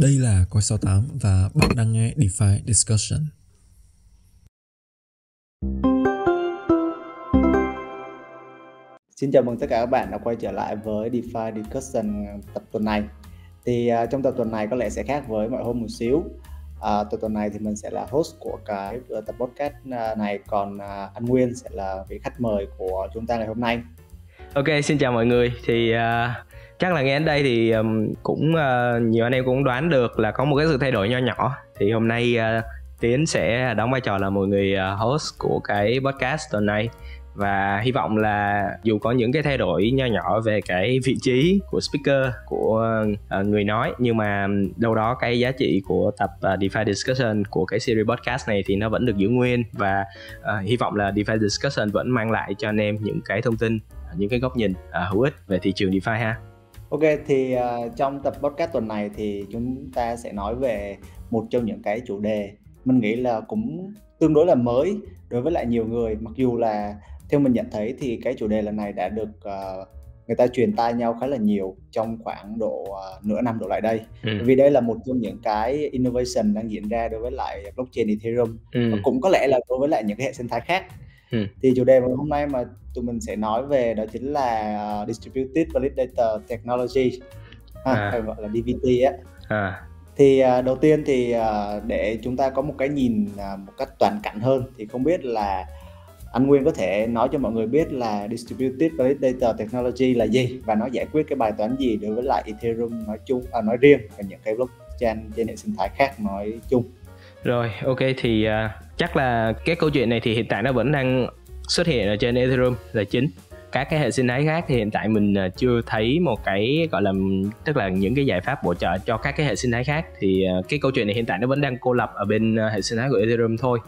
Đây là Coi 68 và bạn đang nghe DeFi Discussion. Xin chào mừng tất cả các bạn đã quay trở lại với DeFi Discussion tập tuần này. Thì uh, trong tập tuần này có lẽ sẽ khác với mọi hôm một xíu. Uh, tập tuần này thì mình sẽ là host của cái uh, tập podcast uh, này, còn uh, anh Nguyên sẽ là vị khách mời của chúng ta ngày hôm nay. Ok, xin chào mọi người. Thì uh, chắc là nghe đến đây thì um, cũng uh, nhiều anh em cũng đoán được là có một cái sự thay đổi nho nhỏ. Thì hôm nay uh, tiến sẽ đóng vai trò là một người uh, host của cái podcast tuần này. Và hy vọng là dù có những cái thay đổi nho nhỏ về cái vị trí của speaker của uh, người nói nhưng mà đâu đó cái giá trị của tập uh, DeFi Discussion của cái series podcast này thì nó vẫn được giữ nguyên. Và uh, hy vọng là DeFi Discussion vẫn mang lại cho anh em những cái thông tin những cái góc nhìn uh, hữu ích về thị trường DeFi ha. Ok thì uh, trong tập podcast tuần này thì chúng ta sẽ nói về một trong những cái chủ đề mình nghĩ là cũng tương đối là mới đối với lại nhiều người mặc dù là theo mình nhận thấy thì cái chủ đề lần này đã được uh, người ta truyền tai nhau khá là nhiều trong khoảng độ uh, nửa năm đổ lại đây ừ. vì đây là một trong những cái innovation đang diễn ra đối với lại blockchain Ethereum ừ. và cũng có lẽ là đối với lại những cái hệ sinh thái khác ừ. thì chủ đề mà hôm nay mà tụi mình sẽ nói về đó chính là uh, distributed validator technology ha, à. hay gọi là DVT á à. thì uh, đầu tiên thì uh, để chúng ta có một cái nhìn uh, một cách toàn cảnh hơn thì không biết là anh Nguyên có thể nói cho mọi người biết là distributed validator technology là gì và nó giải quyết cái bài toán gì đối với lại Ethereum nói chung à, nói riêng và những cái blockchain trên hệ sinh thái khác nói chung rồi ok thì uh, chắc là cái câu chuyện này thì hiện tại nó vẫn đang xuất hiện ở trên Ethereum là chính. Các cái hệ sinh thái khác thì hiện tại mình à, chưa thấy một cái gọi là tức là những cái giải pháp bổ trợ cho các cái hệ sinh thái khác. Thì à, cái câu chuyện này hiện tại nó vẫn đang cô lập ở bên à, hệ sinh thái của Ethereum thôi.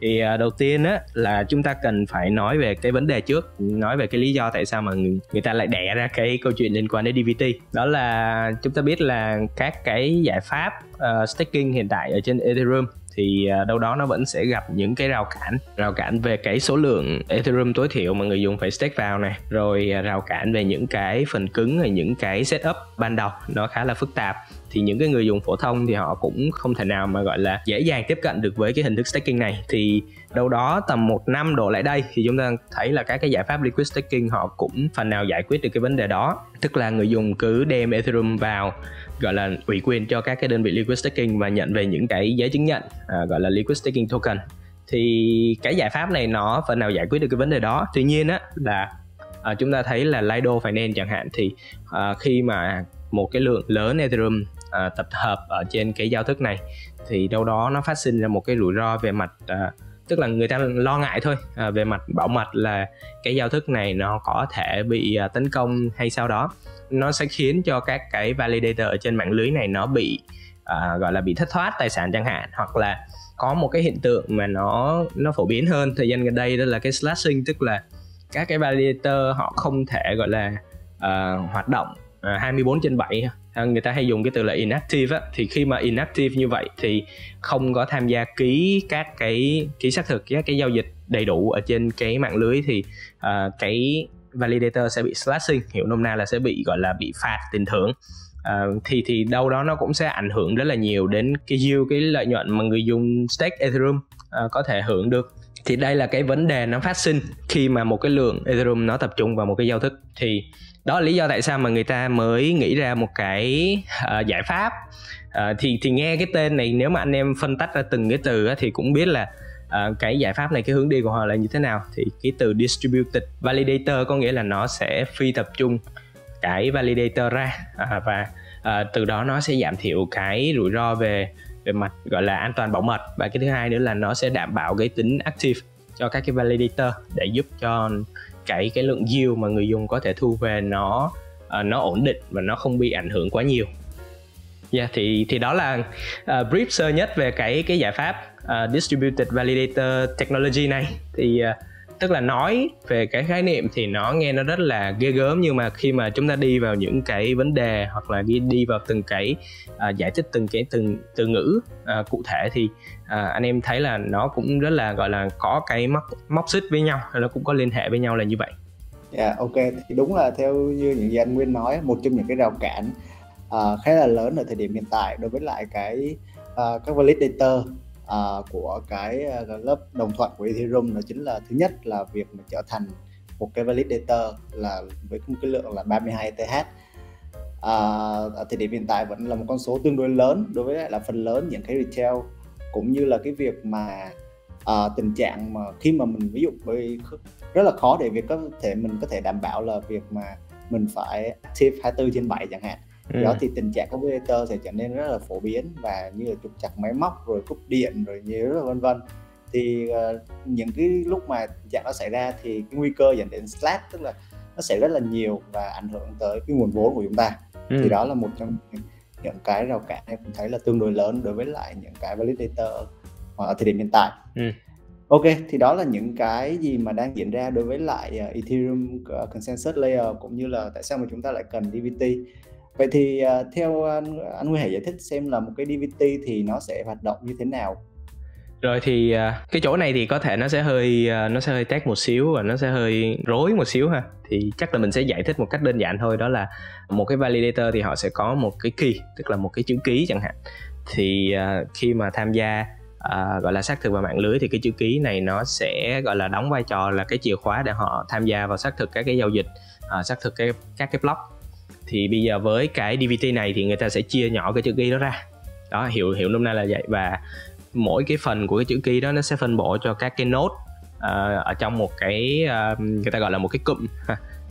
Thì đầu tiên á là chúng ta cần phải nói về cái vấn đề trước nói về cái lý do tại sao mà người, ta lại đẻ ra cái câu chuyện liên quan đến DVT đó là chúng ta biết là các cái giải pháp uh, staking hiện tại ở trên Ethereum thì à, đâu đó nó vẫn sẽ gặp những cái rào cản. Rào cản về cái số lượng ethereum tối thiểu mà người dùng phải stake vào này, rồi à, rào cản về những cái phần cứng và những cái setup ban đầu. Nó khá là phức tạp thì những cái người dùng phổ thông thì họ cũng không thể nào mà gọi là dễ dàng tiếp cận được với cái hình thức staking này. Thì đâu đó tầm một năm đổ lại đây thì chúng ta thấy là các cái giải pháp liquid staking họ cũng phần nào giải quyết được cái vấn đề đó. Tức là người dùng cứ đem ethereum vào gọi là ủy quyền cho các cái đơn vị liquid staking và nhận về những cái giấy chứng nhận à, gọi là liquid staking token. Thì cái giải pháp này nó phần nào giải quyết được cái vấn đề đó. Tuy nhiên á là à, chúng ta thấy là Lido Finance chẳng hạn thì à, khi mà một cái lượng lớn Ethereum à, tập hợp ở trên cái giao thức này thì đâu đó nó phát sinh ra một cái rủi ro về mặt à, tức là người ta lo ngại thôi à, về mặt bảo mật là cái giao thức này nó có thể bị à, tấn công hay sau đó. Nó sẽ khiến cho các cái validator ở trên mạng lưới này nó bị à, gọi là bị thất thoát tài sản chẳng hạn hoặc là có một cái hiện tượng mà nó nó phổ biến hơn thời gian gần đây đó là cái slashing tức là các cái validator họ không thể gọi là uh, hoạt động à, uh, 24 trên 7 À, người ta hay dùng cái từ là inactive á. Thì khi mà inactive như vậy thì không có tham gia ký các cái ký xác thực các cái giao dịch đầy đủ ở trên cái mạng lưới thì uh, cái validator sẽ bị slashing hiểu nôm na là sẽ bị gọi là bị phạt tiền thưởng. Uh, thì thì đâu đó nó cũng sẽ ảnh hưởng rất là nhiều đến cái yield cái lợi nhuận mà người dùng stake ethereum uh, có thể hưởng được. Thì đây là cái vấn đề nó phát sinh khi mà một cái lượng ethereum nó tập trung vào một cái giao thức. Thì đó là lý do tại sao mà người ta mới nghĩ ra một cái uh, giải pháp. Uh, thì thì nghe cái tên này nếu mà anh em phân tách ra từng cái từ á, thì cũng biết là uh, cái giải pháp này cái hướng đi của họ là như thế nào. Thì cái từ distributed validator có nghĩa là nó sẽ phi tập trung cái validator ra. Uh, và uh, từ đó nó sẽ giảm thiểu cái rủi ro về về mặt gọi là an toàn bảo mật. Và cái thứ hai nữa là nó sẽ đảm bảo cái tính active cho các cái validator để giúp cho cái cái lượng yield mà người dùng có thể thu về nó uh, nó ổn định và nó không bị ảnh hưởng quá nhiều. Yeah, thì thì đó là uh, brief sơ nhất về cái cái giải pháp uh, distributed validator technology này thì uh, tức là nói về cái khái niệm thì nó nghe nó rất là ghê gớm nhưng mà khi mà chúng ta đi vào những cái vấn đề hoặc là đi đi vào từng cái uh, giải thích từng cái từng từ ngữ uh, cụ thể thì uh, anh em thấy là nó cũng rất là gọi là có cái móc móc xích với nhau nó cũng có liên hệ với nhau là như vậy. Dạ yeah, ok thì đúng là theo như những gì anh Nguyên nói một trong những cái rào cản uh, khá là lớn ở thời điểm hiện tại đối với lại cái uh, các validator uh, của cái uh, lớp đồng thuận của Ethereum. Đó chính là thứ nhất là việc mà trở thành một cái validator là với một cái lượng là 32 ETH uh, ở thời điểm hiện tại vẫn là một con số tương đối lớn đối với lại là phần lớn những cái retail cũng như là cái việc mà à, tình trạng mà khi mà mình ví dụ rất là khó để việc có thể mình có thể đảm bảo là việc mà mình phải active 24 trên 7 chẳng hạn ừ. đó thì tình trạng computer sẽ trở nên rất là phổ biến và như là trục chặt máy móc rồi cúp điện rồi nhiều rất là vân vân thì uh, những cái lúc mà trạng nó xảy ra thì cái nguy cơ dẫn đến slash tức là nó sẽ rất là nhiều và ảnh hưởng tới cái nguồn vốn của chúng ta ừ. thì đó là một trong những, những cái rào cản em cũng thấy là tương đối lớn đối với lại những cái validator ở thời điểm hiện tại ừ. Ok, thì đó là những cái gì mà đang diễn ra đối với lại uh, Ethereum uh, Consensus Layer cũng như là tại sao mà chúng ta lại cần DVT. Vậy thì uh, theo anh, anh Nguyên Hải giải thích xem là một cái DVT thì nó sẽ hoạt động như thế nào? Rồi thì uh, cái chỗ này thì có thể nó sẽ hơi uh, nó sẽ hơi tét một xíu và nó sẽ hơi rối một xíu ha. Thì chắc là mình sẽ giải thích một cách đơn giản thôi đó là một cái validator thì họ sẽ có một cái key tức là một cái chữ ký chẳng hạn. Thì uh, khi mà tham gia à, gọi là xác thực vào mạng lưới thì cái chữ ký này nó sẽ gọi là đóng vai trò là cái chìa khóa để họ tham gia vào xác thực các cái giao dịch à, xác thực cái các cái block thì bây giờ với cái DVT này thì người ta sẽ chia nhỏ cái chữ ký đó ra. Đó hiểu hiểu nôm na là vậy. Và mỗi cái phần của cái chữ ký đó nó sẽ phân bổ cho các cái nốt uh, ở trong một cái uh, người ta gọi là một cái cụm.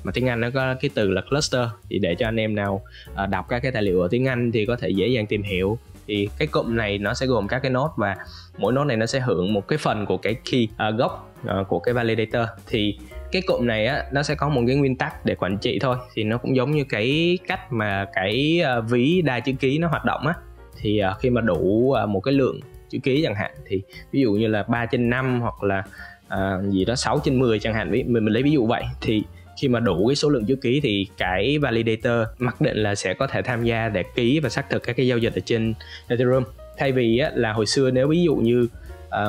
Mà tiếng Anh nó có cái từ là cluster. Thì để cho anh em nào uh, đọc các cái tài liệu ở tiếng Anh thì có thể dễ dàng tìm hiểu. Thì cái cụm này nó sẽ gồm các cái nốt và mỗi nốt này nó sẽ hưởng một cái phần của cái key uh, gốc uh, của cái validator. Thì cái cụm này á nó sẽ có một cái nguyên tắc để quản trị thôi. Thì nó cũng giống như cái cách mà cái ờ, ví đa chữ ký nó hoạt động á. Thì ờ, khi mà đủ ờ, một cái lượng chữ ký chẳng hạn thì ví dụ như là 3 trên 5 hoặc là à, gì đó 6 trên 10 chẳng hạn mình, mình lấy ví dụ vậy. Thì khi mà đủ cái số lượng chữ ký thì cái validator mặc định là sẽ có thể tham gia để ký và xác thực các cái giao dịch ở trên Ethereum. Thay vì á, là hồi xưa nếu ví dụ như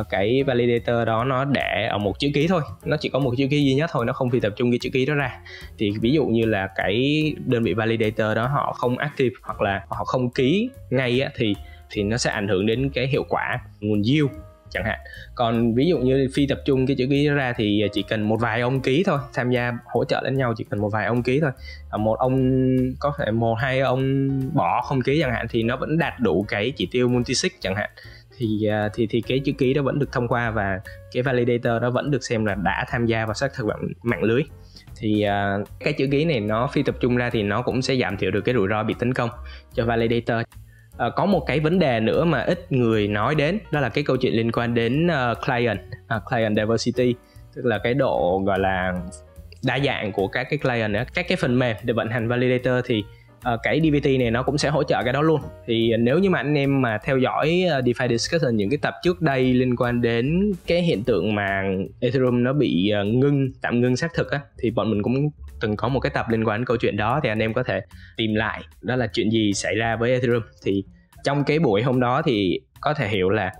uh, cái validator đó nó để ở một chữ ký thôi. Nó chỉ có một chữ ký duy nhất thôi nó không phi tập trung cái chữ ký đó ra. Thì ví dụ như là cái đơn vị validator đó họ không active hoặc là họ không ký ngay á, thì thì nó sẽ ảnh hưởng đến cái hiệu quả nguồn yield chẳng hạn. Còn ví dụ như phi tập trung cái chữ ký ra thì chỉ cần một vài ông ký thôi tham gia hỗ trợ lẫn nhau chỉ cần một vài ông ký thôi. Ờ, một ông có thể một hai ông bỏ không ký chẳng hạn thì nó vẫn đạt đủ cái chỉ tiêu multisig chẳng hạn thì à, thì thì cái chữ ký đó vẫn được thông qua và cái validator đó vẫn được xem là đã tham gia vào xác thực mạng, mạng lưới. Thì uh, cái chữ ký này nó phi tập trung ra thì nó cũng sẽ giảm thiểu được cái rủi ro bị tấn công cho validator. Uh, có một cái vấn đề nữa mà ít người nói đến đó là cái câu chuyện liên quan đến uh, client uh, client diversity tức là cái độ gọi là đa dạng của các cái client các cái phần mềm để vận hành validator thì uh, cái DVT này nó cũng sẽ hỗ trợ cái đó luôn. Thì nếu như mà anh em mà theo dõi uh, DeFi discussion những cái tập trước đây liên quan đến cái hiện tượng mà Ethereum nó bị uh, ngưng tạm ngưng xác thực á thì bọn mình cũng từng có một cái tập liên quan đến câu chuyện đó thì anh em có thể tìm lại đó là chuyện gì xảy ra với Ethereum. Thì trong cái buổi hôm đó thì có thể hiểu là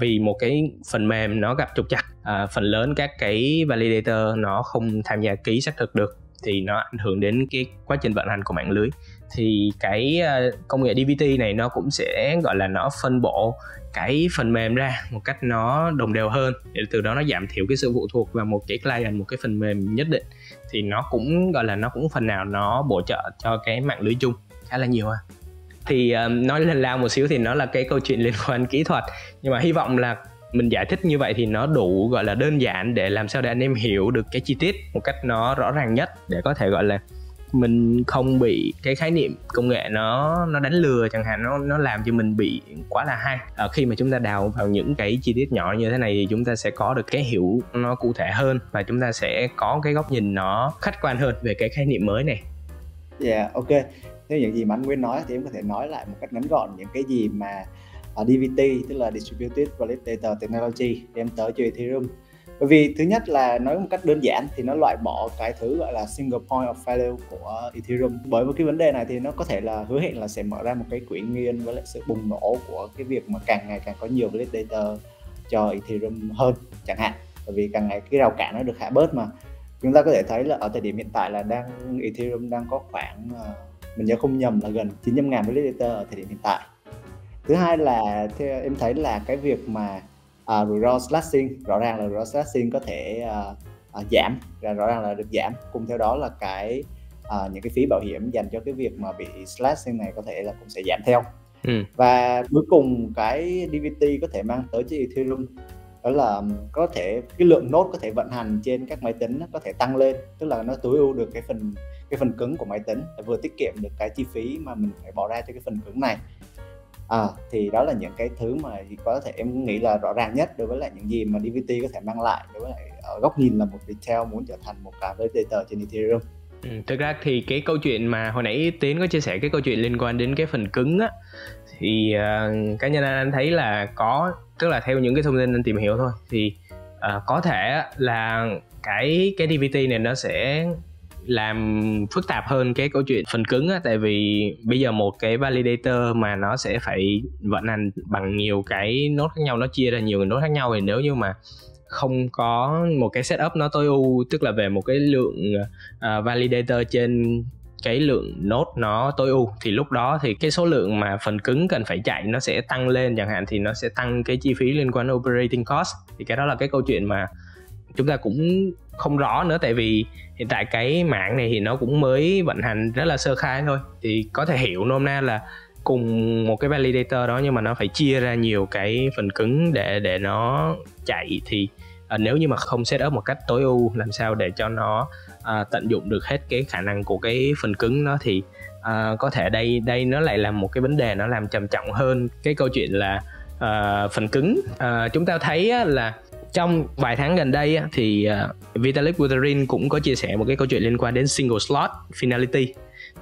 vì một cái phần mềm nó gặp trục trặc, à, phần lớn các cái validator nó không tham gia ký xác thực được thì nó ảnh hưởng đến cái quá trình vận hành của mạng lưới. Thì cái ờ, công nghệ DVT này nó cũng sẽ gọi là nó phân bổ cái phần mềm ra một cách nó đồng đều hơn để từ đó nó giảm thiểu cái sự phụ thuộc vào một cái client một cái phần mềm nhất định. Thì nó cũng gọi là nó cũng phần nào nó bổ trợ cho cái mạng lưới chung khá là nhiều ha. Thì um, nói lên lao một xíu thì nó là cái câu chuyện liên quan kỹ thuật. Nhưng mà hy vọng là mình giải thích như vậy thì nó đủ gọi là đơn giản để làm sao để anh em hiểu được cái chi tiết một cách nó rõ ràng nhất để có thể gọi là mình không bị cái khái niệm công nghệ nó nó đánh lừa chẳng hạn nó nó làm cho mình bị quá là hay à, khi mà chúng ta đào vào những cái chi tiết nhỏ như thế này thì chúng ta sẽ có được cái hiểu nó cụ thể hơn và chúng ta sẽ có cái góc nhìn nó khách quan hơn về cái khái niệm mới này. Dạ yeah, ok. Nếu những gì mà anh Nguyên nói thì em có thể nói lại một cách ngắn gọn những cái gì mà À, uh, DVT tức là Distributed Validator Technology đem tới cho Ethereum. Bởi vì thứ nhất là nói một cách đơn giản thì nó loại bỏ cái thứ gọi là single point of failure của Ethereum. Bởi vì cái vấn đề này thì nó có thể là hứa hẹn là sẽ mở ra một cái quỹ nghiên với lại sự bùng nổ của cái việc mà càng ngày càng có nhiều validator cho Ethereum hơn chẳng hạn. Bởi vì càng ngày cái rào cản nó được hạ bớt mà. Chúng ta có thể thấy là ở thời điểm hiện tại là đang Ethereum đang có khoảng à, mình nhớ không nhầm là gần 900 ngàn validator ở thời điểm hiện tại thứ hai là theo em thấy là cái việc mà uh, rủi ro slashing rõ ràng là rủi ro slashing có thể uh, uh, giảm rõ ràng là được giảm. Cùng theo đó là cái uh, những cái phí bảo hiểm dành cho cái việc mà bị slashing này có thể là cũng sẽ giảm theo. Ừ. và cuối cùng cái DVT có thể mang tới cho Ethereum đó là có thể cái lượng nốt có thể vận hành trên các máy tính có thể tăng lên tức là nó tối ưu được cái phần cái phần cứng của máy tính vừa tiết kiệm được cái chi phí mà mình phải bỏ ra cho cái phần cứng này à, thì đó là những cái thứ mà có thể em nghĩ là rõ ràng nhất đối với lại những gì mà DVT có thể mang lại đối với lại ở góc nhìn là một retail muốn trở thành một cái validator trên Ethereum. Ừ, thực ra thì cái câu chuyện mà hồi nãy Tiến có chia sẻ cái câu chuyện liên quan đến cái phần cứng á thì uh, cá nhân anh thấy là có tức là theo những cái thông tin anh tìm hiểu thôi thì uh, có thể là cái cái DVT này nó sẽ làm phức tạp hơn cái câu chuyện phần cứng á tại vì bây giờ một cái validator mà nó sẽ phải vận hành bằng nhiều cái nốt khác nhau nó chia ra nhiều nốt khác nhau. Thì nếu như mà không có một cái setup nó tối ưu tức là về một cái lượng uh, validator trên cái lượng nốt nó tối ưu thì lúc đó thì cái số lượng mà phần cứng cần phải chạy nó sẽ tăng lên chẳng hạn thì nó sẽ tăng cái chi phí liên quan operating cost. Thì cái đó là cái câu chuyện mà chúng ta cũng không rõ nữa tại vì hiện tại cái mạng này thì nó cũng mới vận hành rất là sơ khai thôi. Thì có thể hiểu nôm na là cùng một cái validator đó nhưng mà nó phải chia ra nhiều cái phần cứng để để nó chạy. Thì à, nếu như mà không set up một cách tối ưu làm sao để cho nó à, tận dụng được hết cái khả năng của cái phần cứng đó thì à, có thể đây đây nó lại là một cái vấn đề nó làm trầm trọng hơn cái câu chuyện là à, phần cứng. À, chúng ta thấy á, là trong vài tháng gần đây á, thì uh, Vitalik Buterin cũng có chia sẻ một cái câu chuyện liên quan đến single slot finality.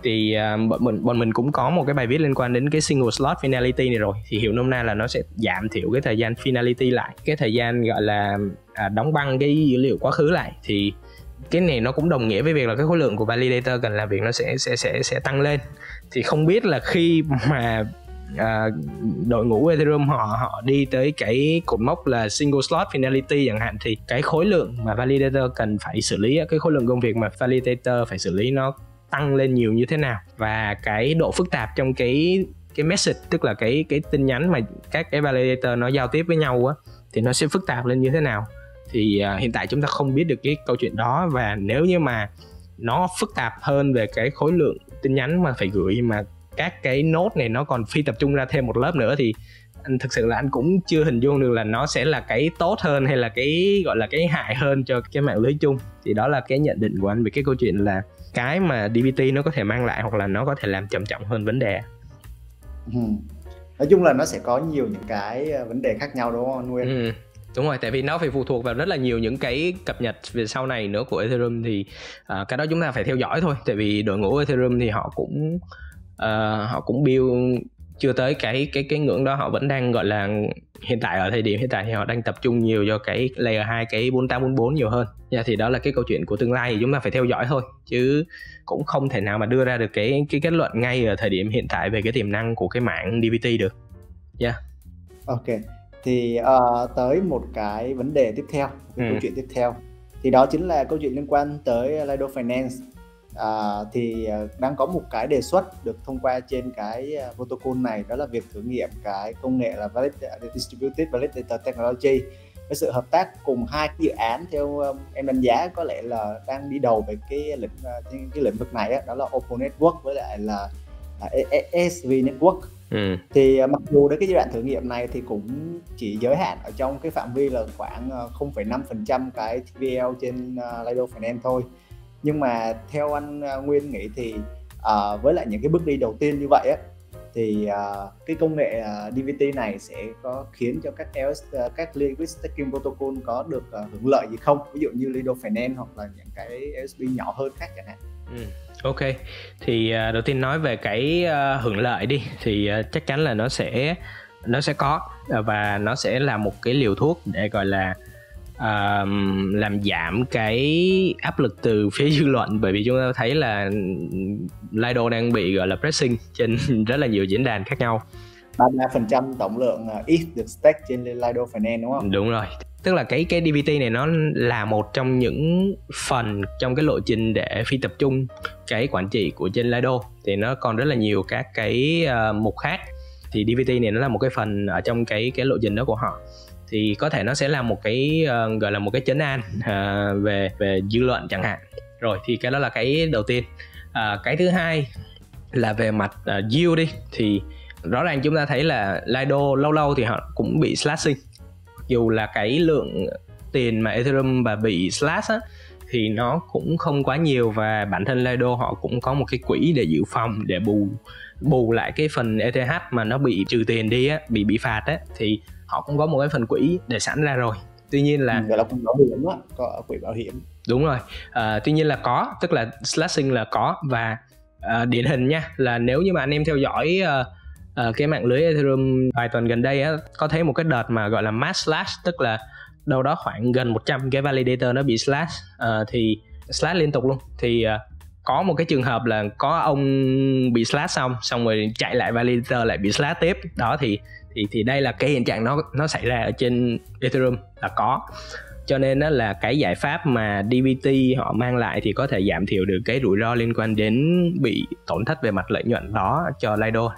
Thì uh, bọn mình bọn mình cũng có một cái bài viết liên quan đến cái single slot finality này rồi. Thì hiểu nôm na là nó sẽ giảm thiểu cái thời gian finality lại cái thời gian gọi là à, đóng băng cái dữ liệu quá khứ lại. Thì cái này nó cũng đồng nghĩa với việc là cái khối lượng của validator cần làm việc nó sẽ sẽ sẽ sẽ tăng lên. Thì không biết là khi mà à, đội ngũ Ethereum họ họ đi tới cái cột mốc là single slot finality chẳng hạn thì cái khối lượng mà validator cần phải xử lý cái khối lượng công việc mà validator phải xử lý nó tăng lên nhiều như thế nào. Và cái độ phức tạp trong cái cái message tức là cái cái tin nhắn mà các cái validator nó giao tiếp với nhau á thì nó sẽ phức tạp lên như thế nào. Thì uh, hiện tại chúng ta không biết được cái câu chuyện đó và nếu như mà nó phức tạp hơn về cái khối lượng tin nhắn mà phải gửi mà các cái nốt này nó còn phi tập trung ra thêm một lớp nữa thì anh thực sự là anh cũng chưa hình dung được là nó sẽ là cái tốt hơn hay là cái gọi là cái hại hơn cho cái mạng lưới chung thì đó là cái nhận định của anh về cái câu chuyện là cái mà DBT nó có thể mang lại hoặc là nó có thể làm trầm trọng hơn vấn đề ừ. nói chung là nó sẽ có nhiều những cái ờ, vấn đề khác nhau đúng không Nguyên ừ. đúng rồi tại vì nó phải phụ thuộc vào rất là nhiều những cái cập nhật về sau này nữa của Ethereum thì uh, cái đó chúng ta phải theo dõi thôi tại vì đội ngũ Ethereum thì họ cũng uh, họ cũng build chưa tới cái cái cái ngưỡng đó họ vẫn đang gọi là hiện tại ở thời điểm hiện tại thì họ đang tập trung nhiều cho cái layer 2 cái 4844 nhiều hơn. Dạ thì đó là cái câu chuyện của tương lai thì chúng ta phải theo dõi thôi chứ cũng không thể nào mà đưa ra được cái cái kết luận ngay ở thời điểm hiện tại về cái tiềm năng của cái mạng DVT được. Dạ. Yeah. Ok. Thì uh, tới một cái vấn đề tiếp theo, cái ừ. câu chuyện tiếp theo thì đó chính là câu chuyện liên quan tới Lido Finance à, thì à, đang có một cái đề xuất được thông qua trên cái à, protocol này đó là việc thử nghiệm cái công nghệ là valid, distributed validator technology. Với sự hợp tác cùng hai cái dự án theo em đánh giá có lẽ là đang đi đầu về cái lĩnh cái lĩnh vực này đó, đó là Open Network với lại là uh, SV Network. Ừ. thì mặc dù đến cái giai đoạn thử nghiệm này thì cũng chỉ giới hạn ở trong cái phạm vi là khoảng 0,5% cái TVL trên uh, Lido Finance thôi nhưng mà theo anh à, Nguyên nghĩ thì uh, với lại những cái bước đi đầu tiên như vậy á thì uh, cái công nghệ uh, DVT này sẽ có khiến cho các LS, uh, các liquid staking protocol có được uh, hưởng lợi gì không? Ví dụ như Lido Finance hoặc là những cái LSP nhỏ hơn khác chẳng hạn. Ừ. Ok, thì uh, đầu tiên nói về cái uh, hưởng lợi đi. Thì uh, chắc chắn là nó sẽ nó sẽ có và nó sẽ là một cái liều thuốc để gọi là uh, làm giảm cái áp lực từ phía dư luận. Bởi vì chúng ta thấy là Lido đang bị gọi là pressing trên rất là nhiều diễn đàn khác nhau. 33% tổng lượng ETH được stake trên Lido Finance đúng không? Đúng rồi. tức là cái cái DVT này nó là một trong những phần trong cái lộ trình để phi tập trung cái quản trị của trên Lido. Thì nó còn rất là nhiều các cái uh, mục khác. Thì DVT này nó là một cái phần ở trong cái cái lộ trình đó của họ thì có thể nó sẽ là một cái uh, gọi là một cái chấn an uh, về về dư luận chẳng hạn. Rồi thì cái đó là cái đầu tiên. Uh, cái thứ hai là về mặt uh, yield đi thì rõ ràng chúng ta thấy là Lido lâu lâu thì họ cũng bị slashing. Dù là cái lượng tiền mà Ethereum và bị slash á thì nó cũng không quá nhiều và bản thân Lido họ cũng có một cái quỹ để dự phòng để bù bù lại cái phần ETH mà nó bị trừ tiền đi á bị bị phạt á thì họ cũng có một cái phần quỹ để sẵn ra rồi. Tuy nhiên là ừ, gọi là quỹ bảo hiểm á có quỹ bảo hiểm. Đúng rồi. À, tuy nhiên là có tức là slashing là có và à, điển hình nha là nếu như mà anh em theo dõi uh, uh, cái mạng lưới Ethereum vài tuần gần đây á có thấy một cái đợt mà gọi là mass slash tức là đâu đó khoảng gần 100 cái validator nó bị slash. Uh, thì slash liên tục luôn. Thì uh, có một cái trường hợp là có ông bị slash xong xong rồi chạy lại validator lại bị slash tiếp. Đó thì thì thì đây là cái hiện trạng nó nó xảy ra ở trên Ethereum là có. Cho nên đó là cái giải pháp mà DBT họ mang lại thì có thể giảm thiểu được cái rủi ro liên quan đến bị tổn thất về mặt lợi nhuận đó cho Lido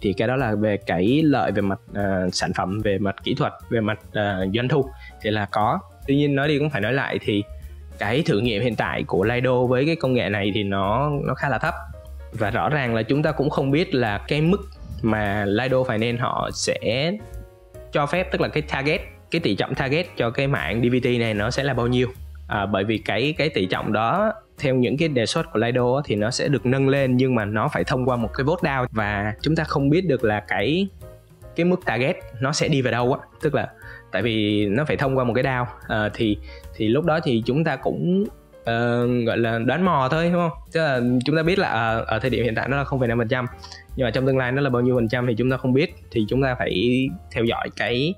thì cái đó là về cái lợi về mặt uh, sản phẩm về mặt kỹ thuật về mặt uh, doanh thu thì là có. Tuy nhiên nói đi cũng phải nói lại thì cái thử nghiệm hiện tại của Lido với cái công nghệ này thì nó nó khá là thấp. Và rõ ràng là chúng ta cũng không biết là cái mức mà Lido Finance họ sẽ cho phép tức là cái target cái tỷ trọng target cho cái mạng DVT này nó sẽ là bao nhiêu. À, bởi vì cái cái tỷ trọng đó theo những cái đề xuất của Lido thì nó sẽ được nâng lên nhưng mà nó phải thông qua một cái vote down. Và chúng ta không biết được là cái cái mức target nó sẽ đi về đâu á. Tức là tại vì nó phải thông qua một cái đao à, ờ, thì thì lúc đó thì chúng ta cũng uh, gọi là đoán mò thôi đúng không? Tức là chúng ta biết là ở, ở thời điểm hiện tại nó là 0,5 phần trăm nhưng mà trong tương lai nó là bao nhiêu phần trăm thì chúng ta không biết. Thì chúng ta phải theo dõi cái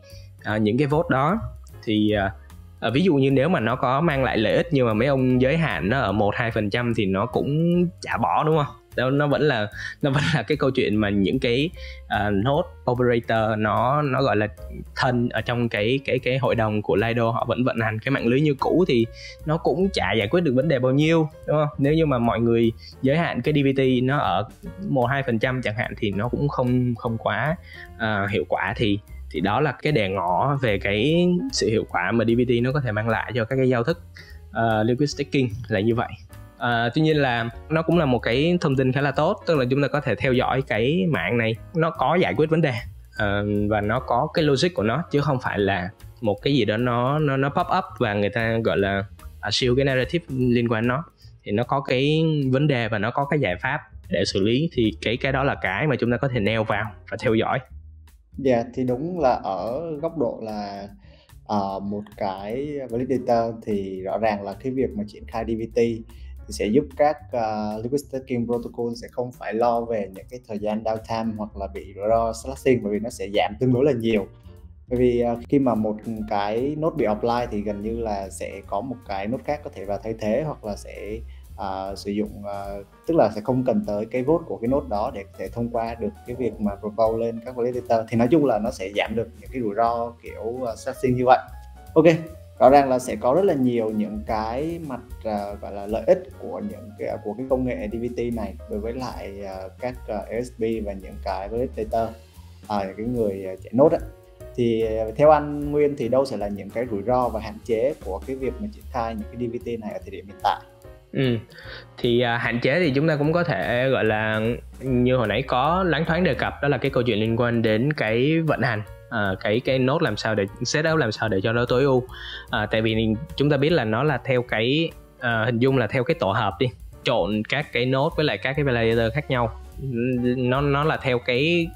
uh, những cái vote đó. Thì uh, à, ví dụ như nếu mà nó có mang lại lợi ích nhưng mà mấy ông giới hạn nó ở một hai phần trăm thì nó cũng chả bỏ đúng không? Nó, nó vẫn là nó vẫn là cái câu chuyện mà những cái uh, node operator nó nó gọi là thân ở trong cái cái cái hội đồng của Lido họ vẫn vận hành cái mạng lưới như cũ thì nó cũng chả giải quyết được vấn đề bao nhiêu đúng không? Nếu như mà mọi người giới hạn cái DVT nó ở một hai phần trăm chẳng hạn thì nó cũng không không quá uh, hiệu quả thì thì đó là cái đề ngõ về cái sự hiệu quả mà DVT nó có thể mang lại cho các cái giao thức uh, liquid staking là như vậy. Uh, tuy nhiên là nó cũng là một cái thông tin khá là tốt tức là chúng ta có thể theo dõi cái mạng này nó có giải quyết vấn đề uh, và nó có cái logic của nó chứ không phải là một cái gì đó nó nó nó pop up và người ta gọi là uh, siêu cái narrative liên quan nó. Thì nó có cái vấn đề và nó có cái giải pháp để xử lý thì cái cái đó là cái mà chúng ta có thể neo vào và theo dõi. Dạ yeah, thì đúng là ở góc độ là uh, một cái validator thì rõ ràng là cái việc mà triển khai DVT thì sẽ giúp các ờ, uh, liquid staking protocol sẽ không phải lo về những cái thời gian downtime hoặc là bị rủi ro slashing bởi vì nó sẽ giảm tương đối là nhiều. Bởi vì uh, khi mà một cái nốt bị offline thì gần như là sẽ có một cái nốt khác có thể vào thay thế hoặc là sẽ uh, sử dụng uh, tức là sẽ không cần tới cái vote của cái nốt đó để có thể thông qua được cái việc mà propose lên các validator. Thì nói chung là nó sẽ giảm được những cái rủi ro kiểu uh, sát như vậy. Ok rõ ràng là sẽ có rất là nhiều những cái mặt uh, gọi là lợi ích của những cái của cái công nghệ DVT này đối với lại uh, các uh, ASP và những cái validator à, những cái người uh, chạy nốt ấy. thì uh, theo anh Nguyên thì đâu sẽ là những cái rủi ro và hạn chế của cái việc mà triển khai những cái DVT này ở thời điểm hiện tại? Ừ. Thì à, hạn chế thì chúng ta cũng có thể gọi là như hồi nãy có loáng thoáng đề cập đó là cái câu chuyện liên quan đến cái vận hành à, cái cái nốt làm sao để setup làm sao để cho nó tối ưu à, tại vì chúng ta biết là nó là theo cái à, hình dung là theo cái tổ hợp đi trộn các cái nốt với lại các cái validator khác nhau nó nó là theo cái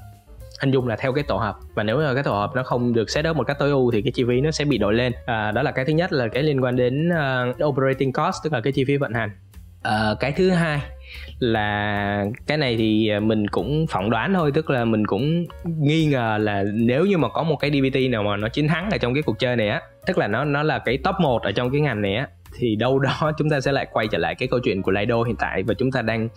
hình dung là theo cái tổ hợp. Và nếu mà cái tổ hợp nó không được set up một cách tối ưu thì cái chi phí nó sẽ bị đội lên. À, đó là cái thứ nhất là cái liên quan đến uh, operating cost tức là cái chi phí vận hành. À, cái thứ hai là cái này thì ờ, mình cũng phỏng đoán thôi tức là mình cũng nghi ngờ là nếu như mà có một cái dbt nào mà nó chiến thắng ở trong cái cuộc chơi này á tức là nó nó là cái top 1 ở trong cái ngành này á thì đâu đó chúng ta sẽ lại quay trở lại cái câu chuyện của Lido hiện tại. Và chúng ta đang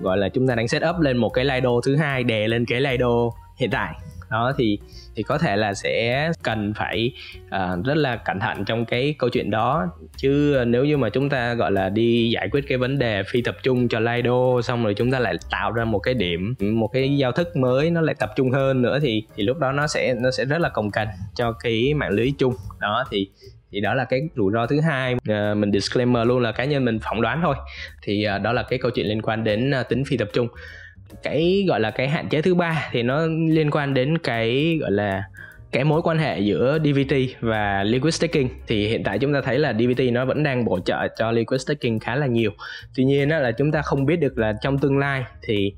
gọi là chúng ta đang set up lên một cái Lido thứ hai đè lên cái Lido hiện tại. Đó thì thì có thể là sẽ cần phải uh, rất là cẩn thận trong cái câu chuyện đó. Chứ nếu như mà chúng ta gọi là đi giải quyết cái vấn đề phi tập trung cho Lido xong rồi chúng ta lại tạo ra một cái điểm một cái giao thức mới nó lại tập trung hơn nữa thì thì lúc đó nó sẽ nó sẽ rất là cồng kềnh cho cái mạng lưới chung. Đó thì thì đó là cái rủi ro thứ hai. À, mình disclaimer luôn là cá nhân mình phỏng đoán thôi. Thì à, đó là cái câu chuyện liên quan đến à, tính phi tập trung cái, gọi là cái hạn chế thứ ba thì nó liên quan đến cái, gọi là cái mối quan hệ giữa DVT và liquid staking. Thì hiện tại chúng ta thấy là DVT nó vẫn đang bổ trợ cho liquid staking khá là nhiều. Tuy nhiên đó là chúng ta không biết được là trong tương lai thì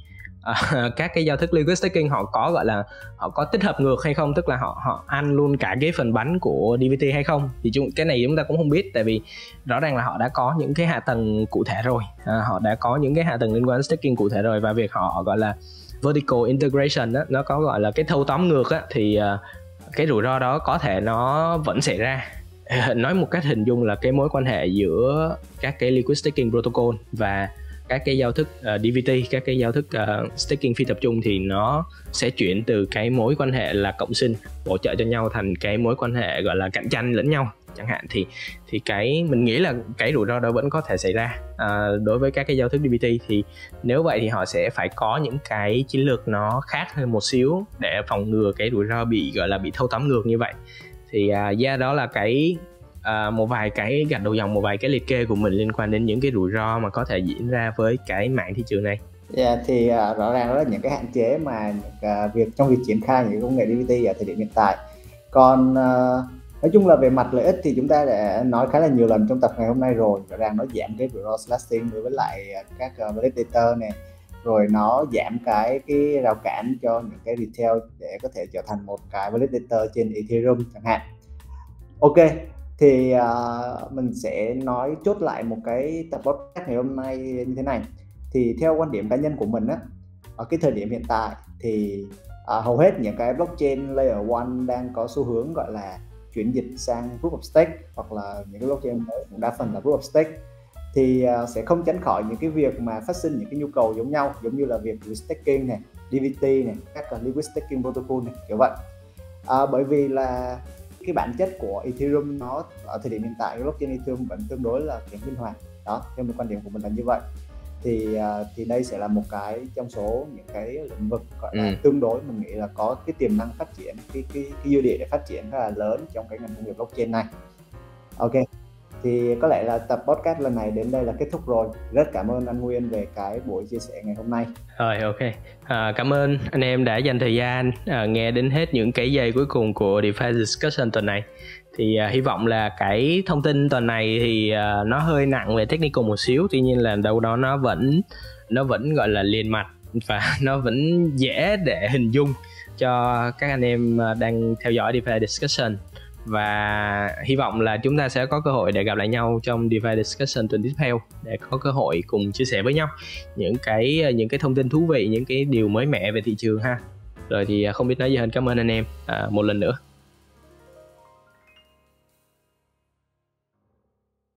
uh, các cái giao thức liquid staking họ có gọi là họ có tích hợp ngược hay không? Tức là họ họ ăn luôn cả cái phần bánh của DVT hay không? Thì chúng cái này chúng ta cũng không biết tại vì rõ ràng là họ đã có những cái hạ tầng cụ thể rồi. Uh, họ đã có những cái hạ tầng liên quan staking cụ thể rồi và việc họ gọi là vertical integration đó, nó có gọi là cái thâu tóm ngược á, thì uh, cái rủi ro đó có thể nó vẫn xảy ra. Nói một cách hình dung là cái mối quan hệ giữa các cái liquid staking protocol và các cái giao thức ờ, uh, DVT các cái giao thức uh, staking phi tập trung thì nó sẽ chuyển từ cái mối quan hệ là cộng sinh hỗ trợ cho nhau thành cái mối quan hệ gọi là cạnh tranh lẫn nhau chẳng hạn. Thì thì cái mình nghĩ là cái rủi ro đó vẫn có thể xảy ra. À, đối với các cái giao thức DBT thì nếu vậy thì họ sẽ phải có những cái chiến lược nó khác hơn một xíu để phòng ngừa cái rủi ro bị gọi là bị thâu tóm ngược như vậy. Thì à, yeah, đó là cái uh, một vài cái gạch đầu dòng một vài cái liệt kê của mình liên quan đến những cái rủi ro mà có thể diễn ra với cái mạng thị trường này. Yeah, dạ, thì uh, rõ ràng đó là những cái hạn chế mà uh, việc trong việc triển khai những công nghệ DBT ở thời điểm hiện tại. Còn uh, nói chung là về mặt lợi ích thì chúng ta đã nói khá là nhiều lần trong tập ngày hôm nay rồi. Rõ ràng nó giảm cái rủi ro slashing đối với lại các uh, validator này rồi nó giảm cái cái rào cản cho những cái retail để có thể trở thành một cái validator trên Ethereum chẳng hạn. Ok thì uh, mình sẽ nói chốt lại một cái tập podcast ngày hôm nay như thế này. Thì theo quan điểm cá nhân của mình á ở cái thời điểm hiện tại thì uh, hầu hết những cái blockchain layer one đang có xu hướng gọi là chuyển dịch sang proof of stake hoặc là những cái blockchain mới cũng đa phần là proof of stake. Thì uh, sẽ không tránh khỏi những cái việc mà phát sinh những cái nhu cầu giống nhau giống như là việc staking này DVT này các liquid staking protocol này kiểu vậy. À, bởi vì là cái bản chất của Ethereum nó ở thời điểm hiện tại blockchain Ethereum vẫn tương đối là kém linh hoạt. Đó theo một quan điểm của mình là như vậy. Thì uh, thì đây sẽ là một cái trong số những cái lĩnh vực gọi là ừ. tương đối mình nghĩ là có cái tiềm năng phát triển cái cái cái dư địa để phát triển rất là lớn trong cái ngành công nghiệp blockchain này. Ok thì có lẽ là tập podcast lần này đến đây là kết thúc rồi. Rất cảm ơn anh Nguyên về cái buổi chia sẻ ngày hôm nay. Rồi ok. À, cảm ơn anh em đã dành thời gian à, nghe đến hết những cái giây cuối cùng của DeFi Discussion tuần này. Thì à, hy vọng là cái thông tin tuần này thì à, nó hơi nặng về technical một xíu. Tuy nhiên là đâu đó nó vẫn nó vẫn gọi là liền mạch và nó vẫn dễ để hình dung cho các anh em à, đang theo dõi DeFi Discussion và hy vọng là chúng ta sẽ có cơ hội để gặp lại nhau trong DeFi Discussion tuần tiếp theo để có cơ hội cùng chia sẻ với nhau những cái những cái thông tin thú vị những cái điều mới mẻ về thị trường ha. Rồi thì à, không biết nói gì hơn cảm ơn anh em à, một lần nữa.